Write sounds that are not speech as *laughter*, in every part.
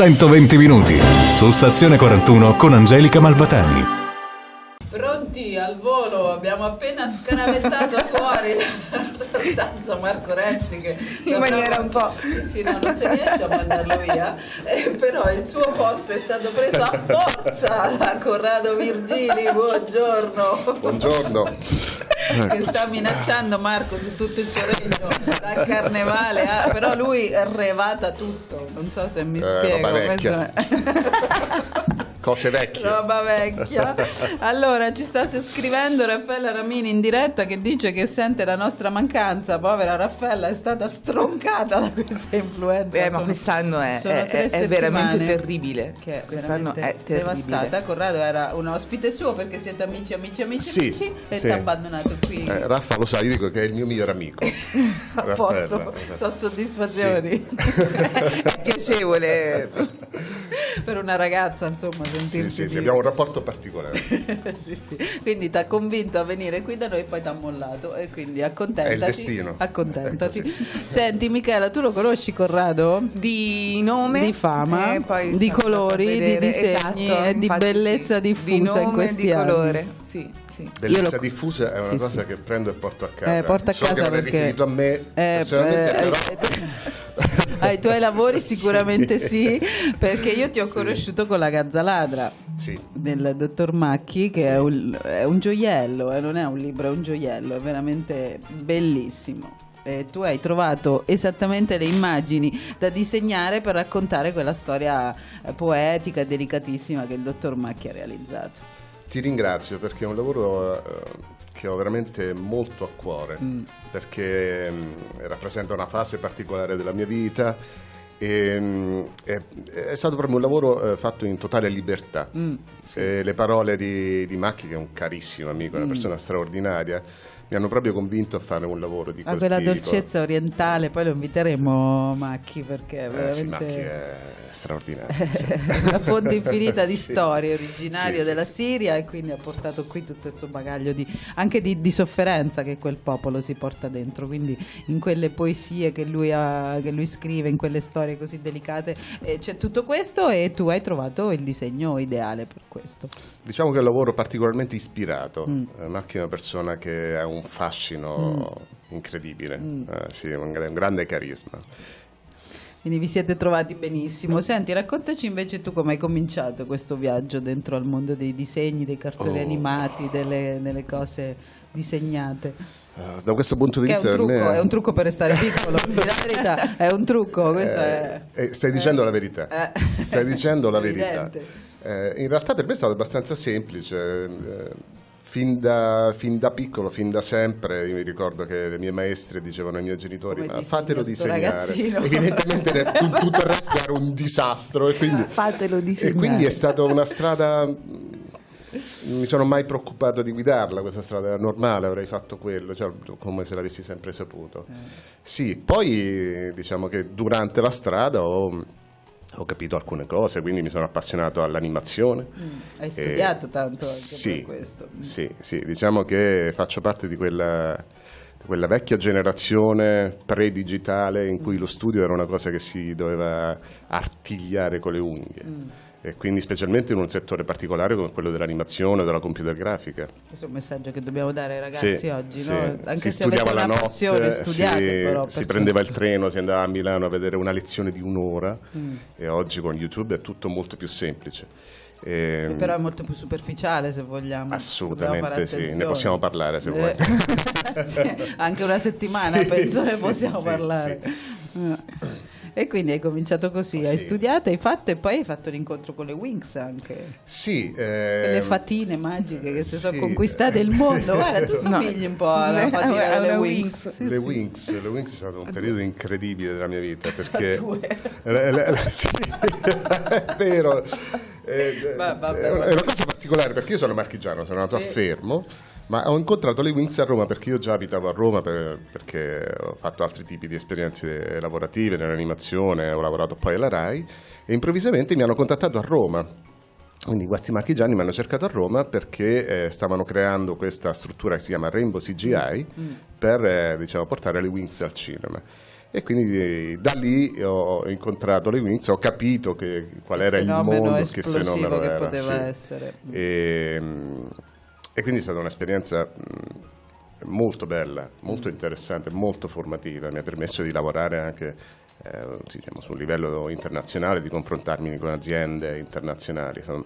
120 minuti su Stazione 41 con Angelica Malvatani. Pronti al volo, abbiamo appena scanavettato *laughs* fuori dalla nostra stanza Marco Renzi che In maniera un po'. Sì, sì, no, non si riesce a mandarlo via, eh, però il suo posto è stato preso a forza da Corrado Virgili, buongiorno. Buongiorno. Che sta minacciando Marco su tutto il suo regno dal carnevale, ah, però lui revata tutto, non so se mi Eh, spiego. Cose vecchie. Roba vecchia. *laughs* Allora, ci sta scrivendo Raffaella Ramini in diretta che dice che sente la nostra mancanza. Povera Raffaella è stata stroncata da questa influenza. Eh, ma Sono- quest'anno è, sono è- tre è veramente terribile. Che è Quest'anno veramente è terribile. devastata. Corrado era un ospite suo perché siete amici, amici, amici, Sì, amici e sì. ti ha abbandonato qui. Eh, Raffa lo sai, io dico che è il mio migliore amico. *laughs* a Raffaella, posto, esatto. sono soddisfazioni *laughs* È piacevole. *laughs* per una ragazza, insomma, Sì, sentirsi sì, sì, dire- abbiamo un rapporto particolare. *laughs* sì, sì. Quindi ti ha convinto a venire qui da noi e poi ti ha mollato e quindi accontentati. È il destino. Accontentati. È così. Senti Michela, tu lo conosci Corrado? Di nome, Di fama, e poi di colori, di disegni Esatto, e di bellezza sì. diffusa di in nome, questi di anni. colore. Sì, sì. Bellezza lo- diffusa è una Sì, cosa sì. che prendo e porto a casa. Eh, porta a so casa che non è perché- riferito a me Eh, personalmente, eh, però... Ai tuoi lavori sicuramente Sì. sì, perché io ti ho Sì. conosciuto con la Gazzaladra Sì. del dottor Macchi, che è, un, è un gioiello, eh, non è un libro, è un gioiello, è veramente bellissimo. E tu hai trovato esattamente le immagini da disegnare per raccontare quella storia eh, poetica e delicatissima che il dottor Macchi ha realizzato. Ti ringrazio perché è un lavoro eh, che ho veramente molto a cuore, Mm. perché mm, rappresenta una fase particolare della mia vita e mm, è, è stato proprio un lavoro eh, fatto in totale libertà. Mm, E le parole di, di Macchi, che è un carissimo amico, una Mm. persona straordinaria, mi hanno proprio convinto a fare un lavoro di Ha quel quella tipo. dolcezza orientale, poi lo inviteremo Macchi perché è Eh, sì, veramente... Macchi è straordinario. *laughs* sì. una fonte infinita di *laughs* Sì. storie, originario Sì, sì. della Siria e quindi ha portato qui tutto il suo bagaglio di, anche di, di sofferenza che quel popolo si porta dentro, quindi in quelle poesie che lui, ha- che lui scrive, in quelle storie così delicate eh, c'è tutto questo e tu hai trovato il disegno ideale per questo. Diciamo che è un lavoro particolarmente ispirato. Mm. Eh, Macchi è una persona che ha un fascino incredibile, Mm. Eh, sì, un, un grande carisma. Quindi vi siete trovati benissimo. Senti, raccontaci invece tu come hai cominciato questo viaggio dentro al mondo dei disegni, dei cartoni Oh. animati, delle, delle cose disegnate. Eh, da questo punto di Che è vista un, per trucco, me è un trucco per restare piccolo, la verità, è un trucco, questo è... Eh, stai dicendo la verità. Eh. Stai dicendo la verità. Evidente. Eh, in realtà per me è stato abbastanza semplice. Eh, Fin da, fin da piccolo, fin da sempre, io mi ricordo che le mie maestre dicevano ai miei genitori: Come Ma fatelo disegnare. ragazzino?" Evidentemente *laughs* tutto il resto era un disastro. E quindi, Fatelo e disegnare. quindi è stata una strada. Non mi sono mai preoccupato di guidarla questa strada, era normale, avrei fatto quello, cioè, come se l'avessi sempre saputo. Sì, poi diciamo che durante la strada ho, ho capito alcune cose, quindi mi sono appassionato all'animazione. Mm, Hai studiato tanto anche sì, questo. Sì, sì, diciamo che faccio parte di quella, di quella vecchia generazione pre-digitale in Mm. cui lo studio era una cosa che si doveva artigliare con le unghie. Mm. E quindi specialmente in un settore particolare come quello dell'animazione o della computer grafica. Questo è un messaggio che dobbiamo dare ai ragazzi Sì, oggi, sì. no? Anche si se avete una la notte, passione, studiate si, però. si prendeva il treno, si andava a Milano a vedere una lezione di un'ora Mm. e oggi con YouTube è tutto molto più semplice. E- Che però è molto più superficiale se vogliamo. Assolutamente sì, ne possiamo parlare se Eh, vuoi. *laughs* sì, anche una settimana *laughs* penso ne possiamo parlare. Eh. E quindi hai cominciato così, hai Sì. studiato, hai fatto e poi hai fatto l'incontro con le Wings anche. Sì, Quelle ehm, fatine magiche che si sono sì. conquistate il mondo. Guarda, tu *laughs* No. somigli un po' alla Eh, fatina è delle una Wings. Wings. Sì, le. Wings, le Wings è stato un *laughs* periodo incredibile della mia vita perché due. Le- le- le- sì, *laughs* è vero Eh, è una- vabbè. è una cosa particolare perché io sono marchigiano sono nato a Fermo ma ho incontrato le Wings a Roma perché io già abitavo a Roma per- perché ho fatto altri tipi di esperienze lavorative nell'animazione ho lavorato poi alla RAI e improvvisamente mi hanno contattato a Roma quindi i guazzi marchigiani mi hanno cercato a Roma perché eh, stavano creando questa struttura che si chiama Rainbow CGI per eh, diciamo, portare le Wings al cinema. E quindi eh, da lì ho incontrato le Wings, ho capito che, qual era il mondo, che fenomeno che era. poteva sì. essere. E, mm, e quindi è stata un'esperienza mm, molto bella, molto Mm. interessante, molto formativa, mi ha permesso di lavorare anche eh, diciamo, su un livello internazionale, di confrontarmi con aziende internazionali. Sono-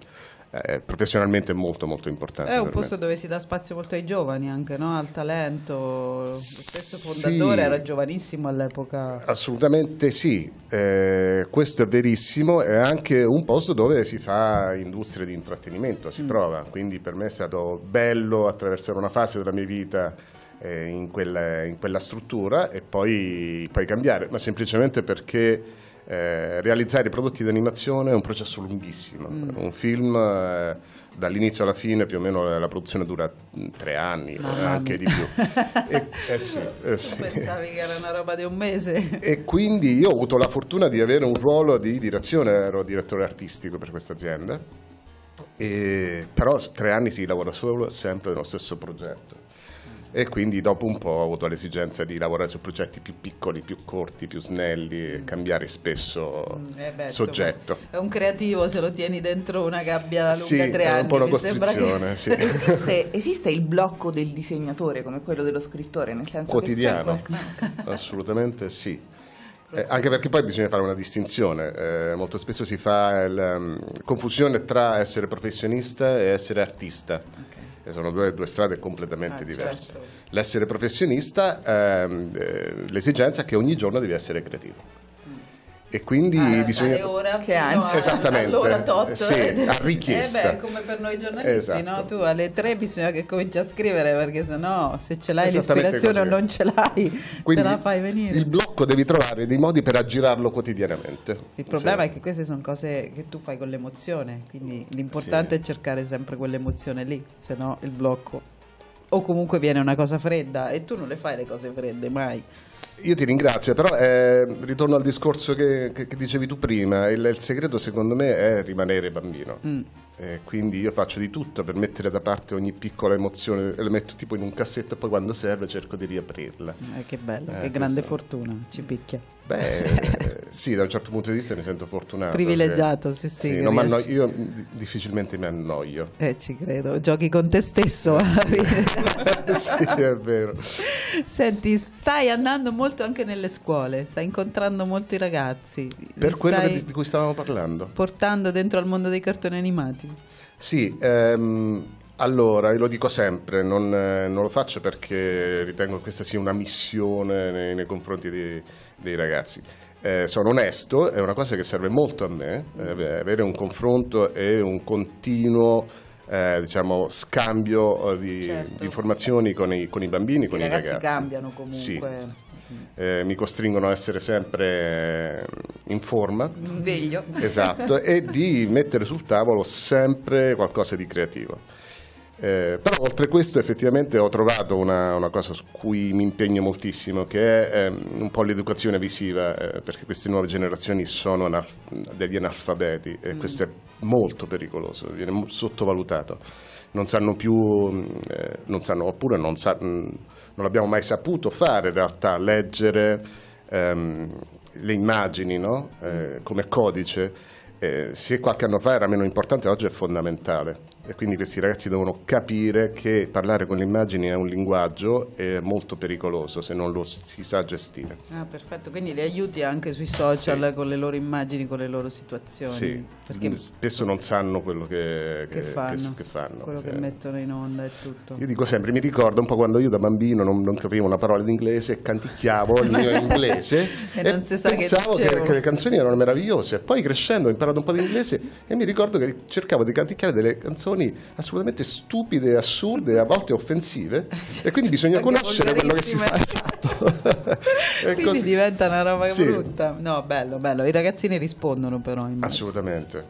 eh, professionalmente è molto molto importante. È un per me. posto dove si dà spazio molto ai giovani anche, no? Al talento. Lo stesso Sì. fondatore era giovanissimo all'epoca. Assolutamente sì, Eh, questo è verissimo, è anche un posto dove si fa industria di intrattenimento, Mm. si prova, quindi per me è stato bello attraversare una fase della mia vita eh, in, quella, in quella struttura e poi, poi cambiare, ma semplicemente perché eh, realizzare prodotti di animazione è un processo lunghissimo, Mm. un film eh, dall'inizio alla fine più o meno la produzione dura mm, tre anni, Mamma anche di più. *laughs* E- eh sì, eh sì. Pensavi che era una roba di un mese? E quindi io ho avuto la fortuna di avere un ruolo di direzione, ero direttore artistico per questa azienda, e, però tre anni si lavora solo sempre nello stesso progetto. E quindi dopo un po' ho avuto l'esigenza di lavorare su progetti più piccoli, più corti, più snelli e cambiare spesso Eh beh, insomma, soggetto. È un creativo se lo tieni dentro una gabbia lunga Sì, tre è anni. un po' una sembra che- costrizione, sì. *laughs* Esiste, esiste il blocco del disegnatore come quello dello scrittore, nel senso quotidiano, qualche- *laughs* assolutamente sì. Eh, anche perché poi bisogna fare una distinzione, eh, molto spesso si fa la confusione tra essere professionista e essere artista, E sono due, due strade completamente Ah, diverse. certo. L'essere professionista, ehm, eh, l'esigenza è che ogni giorno devi essere creativo. E quindi Ah, bisogna... ora Che fino ansia. a- Esattamente. all'ora tot. Sì, a richiesta. Eh beh, come per noi giornalisti, Esatto. no? Tu alle tre bisogna che cominci a scrivere perché sennò se ce l'hai l'ispirazione o non ce l'hai, Quindi te la fai venire. Il blocco devi trovare dei modi per aggirarlo quotidianamente. Il problema Sì. è che queste sono cose che tu fai con l'emozione, quindi l'importante Sì. è cercare sempre quell'emozione lì, se no il blocco. O comunque viene una cosa fredda e tu non le fai le cose fredde mai. Io ti ringrazio, però eh, ritorno al discorso che, che- che dicevi tu prima, il, il segreto secondo me è rimanere bambino. Mm. Eh, quindi io faccio di tutto per mettere da parte ogni piccola emozione, la metto tipo in un cassetto e poi quando serve cerco di riaprirla. Eh, che bello, Eh, che grande questo- fortuna, ci picchia. Beh, eh, sì, da un certo punto di vista mi sento fortunato. Privilegiato, che- sì, sì, che non riesci- io di- difficilmente mi annoio. Eh, ci credo, giochi con te stesso. *laughs* *laughs* sì, è vero. Senti, stai andando molto anche nelle scuole, stai incontrando molti ragazzi. Per quello di cui stavamo parlando. portando dentro al mondo dei cartoni animati. Sì, ehm, allora, io lo dico sempre, non, eh, non lo faccio perché ritengo che questa sia una missione nei, nei confronti dei, dei ragazzi. Eh, sono onesto, è una cosa che serve molto a me, eh, avere un confronto e un continuo eh, diciamo, scambio eh, di, Certo. di informazioni con i, con i bambini, con I i ragazzi ragazzi. cambiano Sì. comunque. Eh, mi costringono a essere sempre eh, in forma. Sveglio. Esatto, e di mettere sul tavolo sempre qualcosa di creativo. Eh, però oltre a questo effettivamente ho trovato una, una cosa su cui mi impegno moltissimo, che è ehm, un po' l'educazione visiva, eh, perché queste nuove generazioni sono analf- degli analfabeti e questo è molto pericoloso, viene sottovalutato. Non sanno più, mh, eh, non sanno, oppure non, sa- mh, non l'abbiamo mai saputo fare in realtà, leggere ehm, le immagini no? Eh, come codice. Eh, se qualche anno fa era meno importante, oggi è fondamentale. E quindi questi ragazzi devono capire che parlare con le immagini è un linguaggio è molto pericoloso se non lo si sa gestire. Ah, perfetto, quindi li aiuti anche sui social Sì. con le loro immagini, con le loro situazioni. Sì, Perché spesso non sanno quello che, che fanno, che fanno, quello sì. che mettono in onda e tutto. Io dico sempre, mi ricordo un po' quando io da bambino non, non capivo una parola d'inglese e canticchiavo il mio inglese *laughs* E non si sa che pensavo che, che le canzoni erano meravigliose. Poi crescendo ho imparato un po' di inglese e mi ricordo che cercavo di canticchiare delle canzoni assolutamente stupide, assurde, a volte offensive e quindi bisogna conoscere quello che si fa. Esatto. *laughs* *laughs* Quindi così. diventa una roba Sì. brutta. No, bello, bello. I ragazzini rispondono però. immagino. Assolutamente.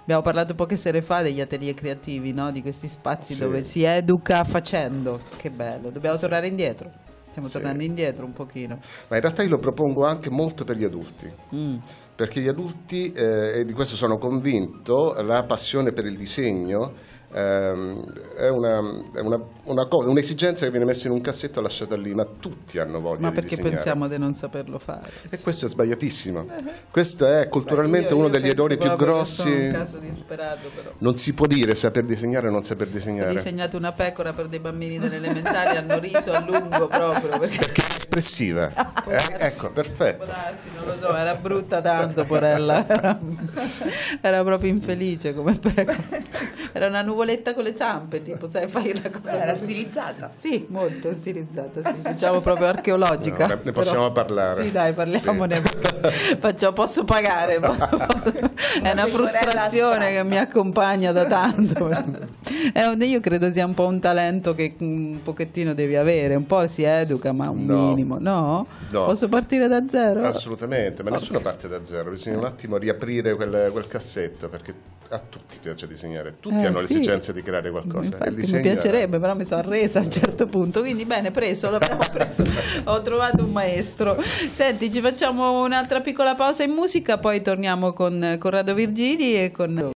Abbiamo parlato poche sere fa degli atelier creativi, no? di questi spazi Sì. dove si educa facendo. Che bello. Dobbiamo tornare indietro. Stiamo Sì. tornando indietro un pochino. Ma in realtà io lo propongo anche molto per gli adulti. Mm. Perché gli adulti, eh, e di questo sono convinto, la passione per il disegno è, una, è una- una cosa, un'esigenza che viene messa in un cassetto e lasciata lì, ma tutti hanno voglia Ma di perché disegnare. pensiamo di non saperlo fare? E questo è sbagliatissimo. Questo è culturalmente Io- uno io degli errori più grossi. un caso disperato però. Non si può dire saper disegnare o non saper Ho disegnare. disegnato una pecora per dei bambini delle elementari, hanno riso a lungo proprio perché Perché è espressiva. Può Eh, ecco, perfetto. darsi, non lo so, era brutta tanto, porella. Era, era proprio infelice come pecora. *laughs* Era una nuvoletta con le zampe, tipo, sai, fai la cosa. Era così. stilizzata. Sì, molto stilizzata, sì, *laughs* diciamo proprio archeologica. No, ne- possiamo Però- parlare. Sì, dai, parliamone. *laughs* Faccio, posso pagare. ma- *laughs* È una frustrazione che mi accompagna da tanto. Un- io credo sia un po' un talento che un pochettino devi avere, un po' si educa, ma un No. minimo. No? No. Posso partire da zero? Assolutamente, ma nessuno parte da zero, bisogna un attimo riaprire quel, quel cassetto perché a tutti piace disegnare, tutti Eh, hanno sì. l'esigenza di creare qualcosa. Infatti mi piacerebbe, però mi sono arresa a un certo punto. Quindi bene, preso, l'abbiamo preso. *laughs* Ho trovato un maestro. Senti, ci facciamo un'altra piccola pausa in musica, poi torniamo con Corrado Virgili e con